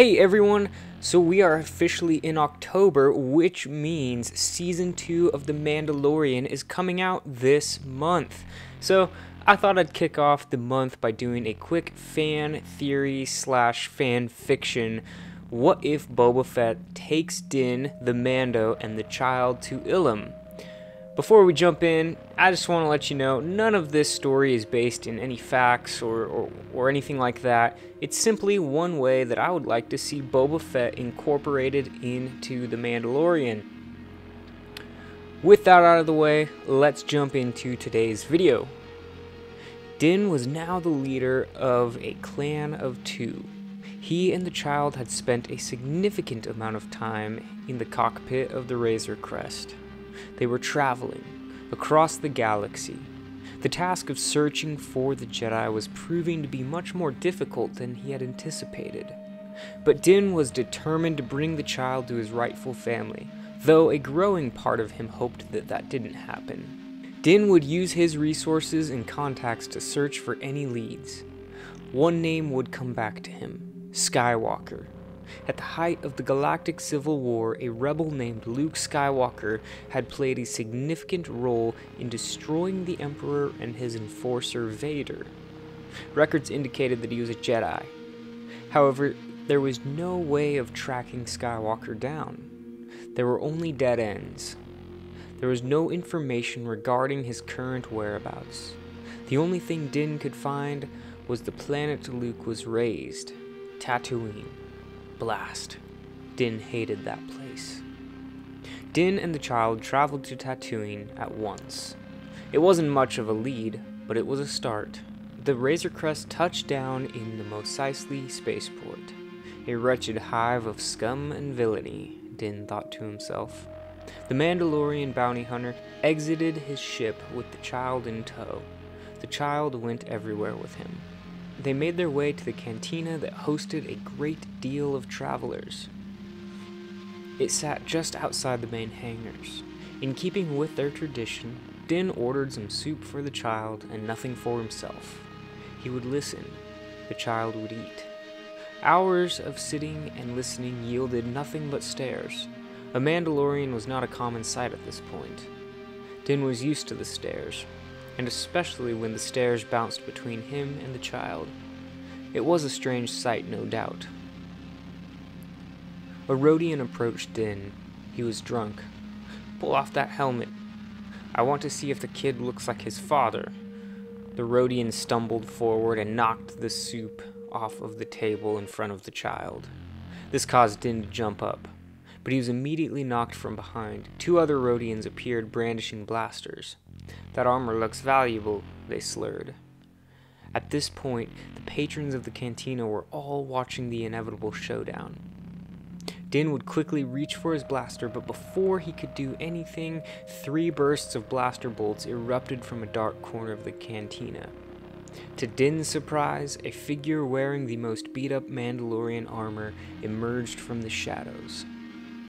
Hey everyone! So we are officially in October, which means season 2 of The Mandalorian is coming out this month. So I thought I'd kick off the month by doing a quick fan theory slash fan fiction. What if Boba Fett takes Din, the Mando, and the child to Ilum? Before we jump in, I just want to let you know none of this story is based in any facts or, or, or, anything like that. It's simply one way that I would like to see Boba Fett incorporated into The Mandalorian. With that out of the way, let's jump into today's video. Din was now the leader of a clan of two. He and the child had spent a significant amount of time in the cockpit of the Razor Crest. They were traveling across the galaxy. The task of searching for the Jedi was proving to be much more difficult than he had anticipated. But Din was determined to bring the child to his rightful family, though a growing part of him hoped that that didn't happen. Din would use his resources and contacts to search for any leads. One name would come back to him Skywalker. At the height of the Galactic Civil War, a rebel named Luke Skywalker had played a significant role in destroying the Emperor and his enforcer Vader. Records indicated that he was a Jedi. However, there was no way of tracking Skywalker down. There were only dead ends. There was no information regarding his current whereabouts. The only thing Din could find was the planet Luke was raised, Tatooine. Blast. Din hated that place. Din and the child traveled to Tatooine at once. It wasn't much of a lead, but it was a start. The Razor Crest touched down in the Mos Eisley spaceport. A wretched hive of scum and villainy, Din thought to himself. The Mandalorian bounty hunter exited his ship with the child in tow. The child went everywhere with him. They made their way to the cantina that hosted a great deal of travelers. It sat just outside the main hangars. In keeping with their tradition, Din ordered some soup for the child and nothing for himself. He would listen. The child would eat. Hours of sitting and listening yielded nothing but stares. A Mandalorian was not a common sight at this point. Din was used to the stares, and especially when the stares bounced between him and the child. It was a strange sight, no doubt. A Rodian approached Din. He was drunk. Pull off that helmet. I want to see if the kid looks like his father. The Rodian stumbled forward and knocked the soup off of the table in front of the child. This caused Din to jump up, but he was immediately knocked from behind. Two other Rodians appeared brandishing blasters. That armor looks valuable, they slurred. At this point, the patrons of the cantina were all watching the inevitable showdown. Din would quickly reach for his blaster, but before he could do anything, three bursts of blaster bolts erupted from a dark corner of the cantina. To Din's surprise, a figure wearing the most beat up Mandalorian armor emerged from the shadows.